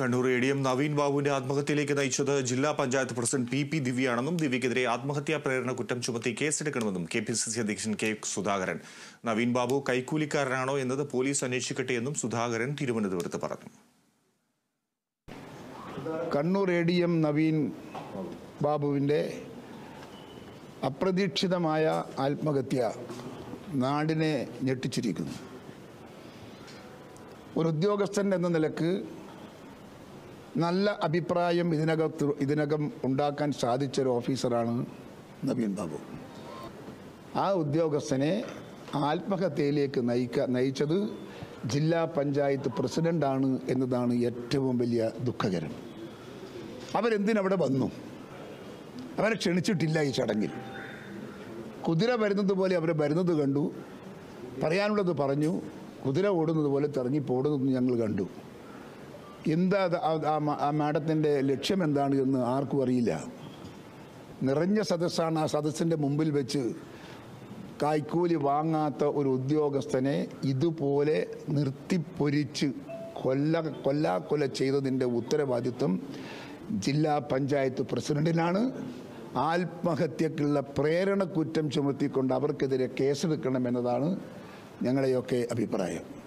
Kannur A D M Naveen ബാബുവിന്റെ ആത്മഹത്യയിലേക്ക് നയിച്ചത് ജില്ലാ പഞ്ചായത്ത് പ്രസിഡന്റ് പി പി ദിവ്യയാണെന്നും ദിവ്യക്കെതിരെ ആത്മഹത്യാ പ്രേരണ കുറ്റം ചുമത്തി കേസെടുക്കണമെന്നും കെ പി സി സി അധ്യക്ഷൻ കെ സുധാകരൻ. നവീൻ ബാബു കൈക്കൂലിക്കാരനാണോ എന്നത് പോലീസ് അന്വേഷിക്കട്ടെ എന്നും സുധാകരൻ തിരുവനന്തപുരത്ത് പറഞ്ഞു. Kannur A D M Naveen ബാബുവിന്റെ അപ്രതീക്ഷിതമായ ആത്മഹത്യ നാടിനെ ഞെട്ടിച്ചിരിക്കുന്നു. ഒരു ഉദ്യോഗസ്ഥൻ എന്ന നിലയ്ക്ക് നല്ല അഭിപ്രായം ഇതിനകത്ത് ഇതിനകം ഉണ്ടാക്കാൻ സാധിച്ച ഒരു ഓഫീസറാണ് നവീൻ ബാബു. ആ ഉദ്യോഗസ്ഥനെ ആത്മഹത്യയിലേക്ക് നയിക്ക നയിച്ചത് ജില്ലാ പഞ്ചായത്ത് പ്രസിഡന്റാണ് എന്നതാണ് ഏറ്റവും വലിയ ദുഃഖകരം. അവരെന്തിനവിടെ വന്നു? അവരെ ക്ഷണിച്ചിട്ടില്ല ഈ ചടങ്ങിൽ. കുതിര വരുന്നത് പോലെ അവർ വരുന്നത് കണ്ടു. പറയാനുള്ളത് പറഞ്ഞു. കുതിര ഓടുന്നത് പോലെ തിറങ്ങി ഓടുന്നത് ഞങ്ങൾ കണ്ടു. എന്താ ആ- മാഡത്തിന്റെ ലക്ഷ്യം എന്താണ് എന്ന് ആർക്കും അറിയില്ല. നിറഞ്ഞ സദസ്സാണ് ആ സദസ്സിന്റെ മുമ്പിൽ വെച്ച് കായ്ക്കൂലി വാങ്ങാത്ത ഒരു ഉദ്യോഗസ്ഥനെ ഇതുപോലെ നിർത്തിപ്പൊരിച്ച് കൊല്ല കൊല്ലാക്കൊല ചെയ്തതിന്റെ ഉത്തരവാദിത്വം ജില്ലാ പഞ്ചായത്ത് പ്രസിഡന്റിനാണ്. ആത്മഹത്യക്കുള്ള പ്രേരണ കുറ്റം ചുമത്തിക്കൊണ്ട് അവർക്കെതിരെ കേസെടുക്കണമെന്നതാണ് ഞങ്ങളെയൊക്കെ അഭിപ്രായം.